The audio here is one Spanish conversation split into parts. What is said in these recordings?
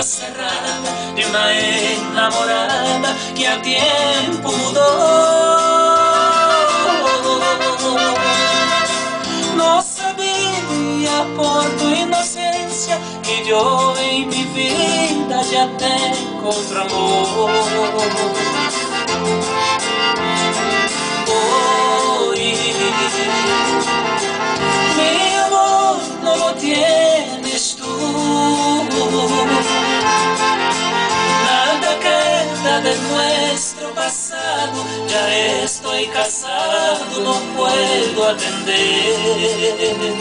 una enamorada que a tiempo mudó. No sabía por tu inocencia que yo en mi vida ya tengo otro amor. De nuestro pasado, ya estoy casado, no puedo atender.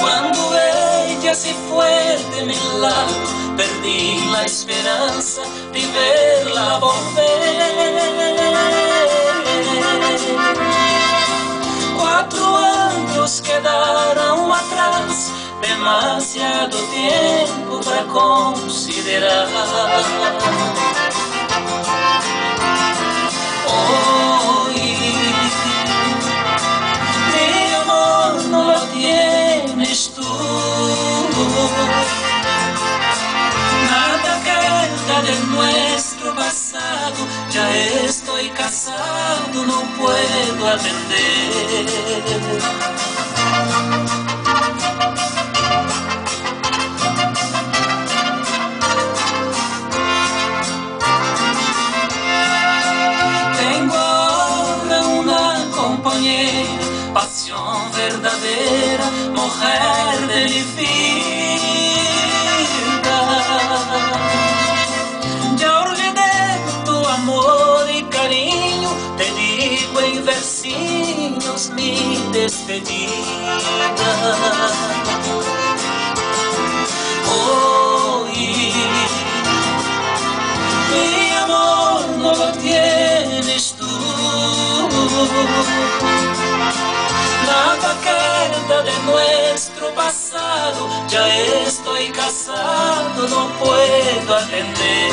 Cuando ella se fue de mi lado, perdí la esperanza de verla volver. Demasiado tiempo para considerar. Hoy mi amor no lo tienes tú. Nada queda de nuestro pasado, ya estoy casado, no puedo atender. Pasión verdadera, mujer de mi vida. Ya olvidé tu amor y cariño, te digo en versinhos mi despedida. Hoy mi amor no lo tienes tú. Ya estoy casado, no puedo atender.